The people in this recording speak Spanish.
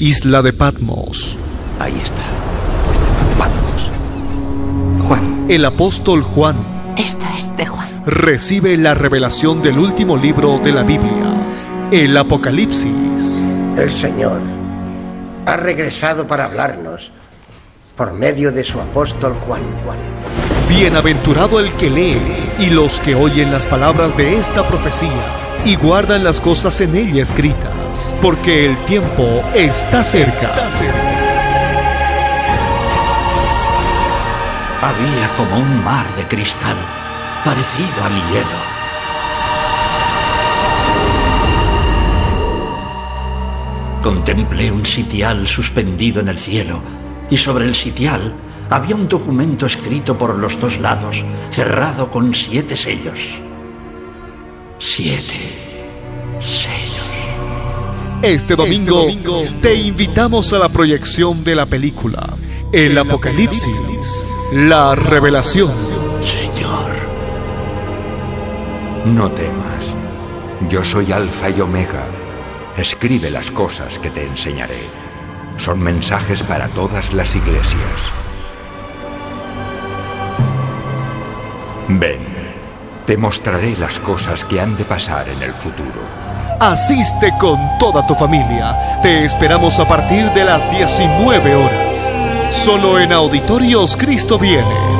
Isla de Patmos. Ahí está. Patmos. Juan. El apóstol Juan Esta es de Juan. recibe la revelación del último libro de la Biblia, el Apocalipsis. El Señor ha regresado para hablarnos por medio de su apóstol Juan Juan. Bienaventurado el que lee y los que oyen las palabras de esta profecía y guardan las cosas en ella escritas, porque el tiempo está cerca. Había como un mar de cristal, parecido al hielo. Contemplé un sitial suspendido en el cielo, y sobre el sitial había un documento escrito por los dos lados, cerrado con siete sellos. Siete sellos. Este domingo, te invitamos a la proyección de la película El Apocalipsis, la revelación. Señor. No temas. Yo soy Alfa y Omega. Escribe las cosas que te enseñaré. Son mensajes para todas las iglesias. Ven, te mostraré las cosas que han de pasar en el futuro. Asiste con toda tu familia. Te esperamos a partir de las 19 horas. Solo en Auditorios Cristo viene.